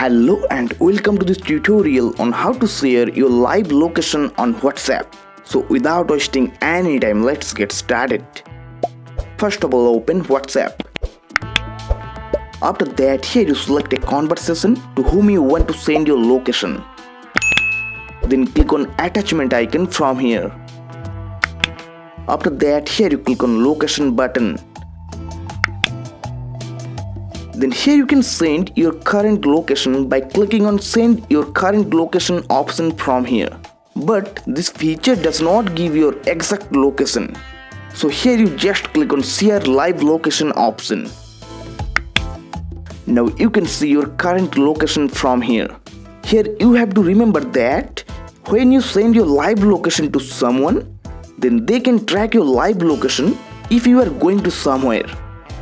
Hello and welcome to this tutorial on how to share your live location on WhatsApp. So without wasting any time let's get started. First of all open WhatsApp. After that here you select a conversation to whom you want to send your location. Then click on attachment icon from here. After that here you click on location button then here you can send your current location by clicking on send your current location option from here. But this feature does not give your exact location. So here you just click on share live location option. Now you can see your current location from here. Here you have to remember that when you send your live location to someone, then they can track your live location if you are going to somewhere.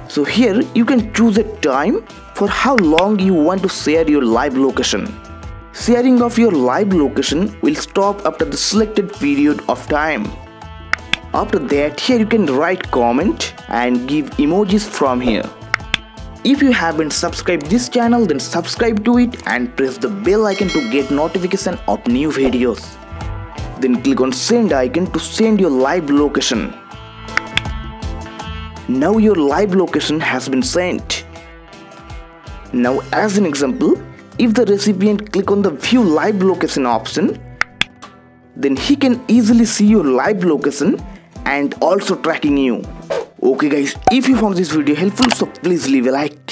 So here you can choose a time for how long you want to share your live location. Sharing of your live location will stop after the selected period of time. After that here you can write comment and give emojis from here. If you haven't subscribed this channel then subscribe to it and press the bell icon to get notification of new videos. Then click on send icon to send your live location. Now your live location has been sent. Now as an example, if the recipient click on the view live location option, then he can easily see your live location and also tracking you. Okay guys, if you found this video helpful so please leave a like.